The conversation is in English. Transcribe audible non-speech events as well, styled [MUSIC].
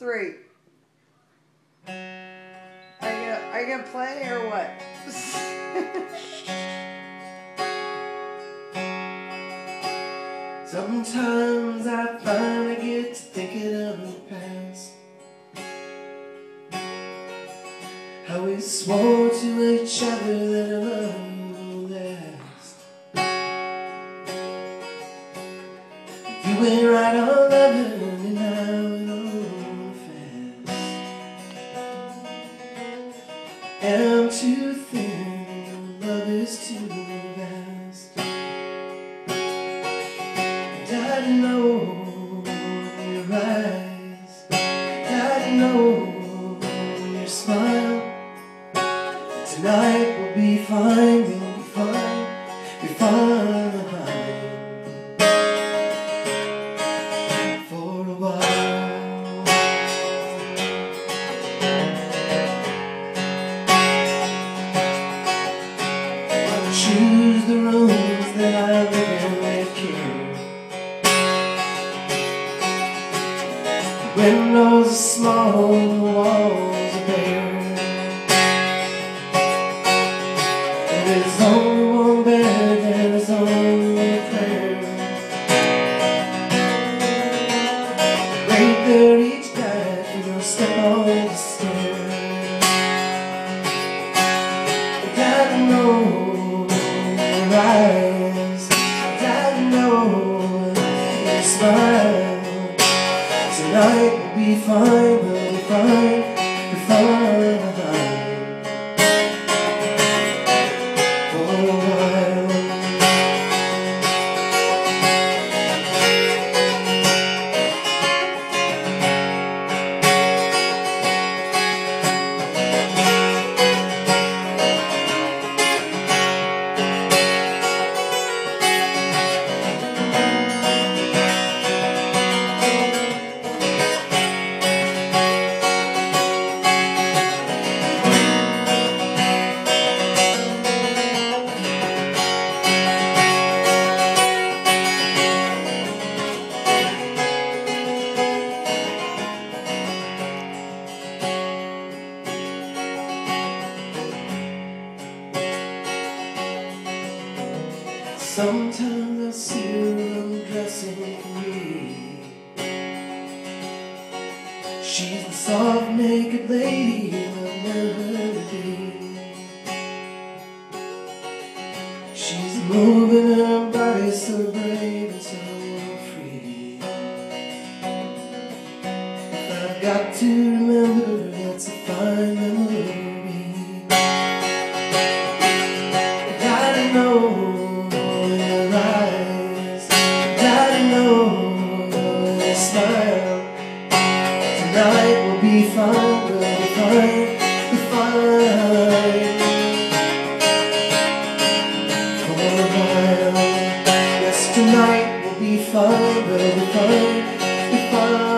three. Are you are you gonna play or what? [LAUGHS] Sometimes I finally get to thinking of the past. How we swore to each other that love would last. You went right on is too vast. Daddy know your eyes Daddy know your smile. Tonight we'll be fine, we'll be fine. Be fine Windows are small, the walls are bare there's only one bed, there's only a prayer. Right there each night, you're gonna step on the stair Gotta know your eyes Gotta know your smile Tonight we'll be fine, we'll be fine, we'll be fine Sometimes I see her undressing me. She's the soft naked lady I've never be She's moving her body so brave and so free. I've got to remember that's a fine memory Tonight we'll be fine, we'll be fine, be fine. For a while Yes, tonight we'll be fine, we'll be fine, be fine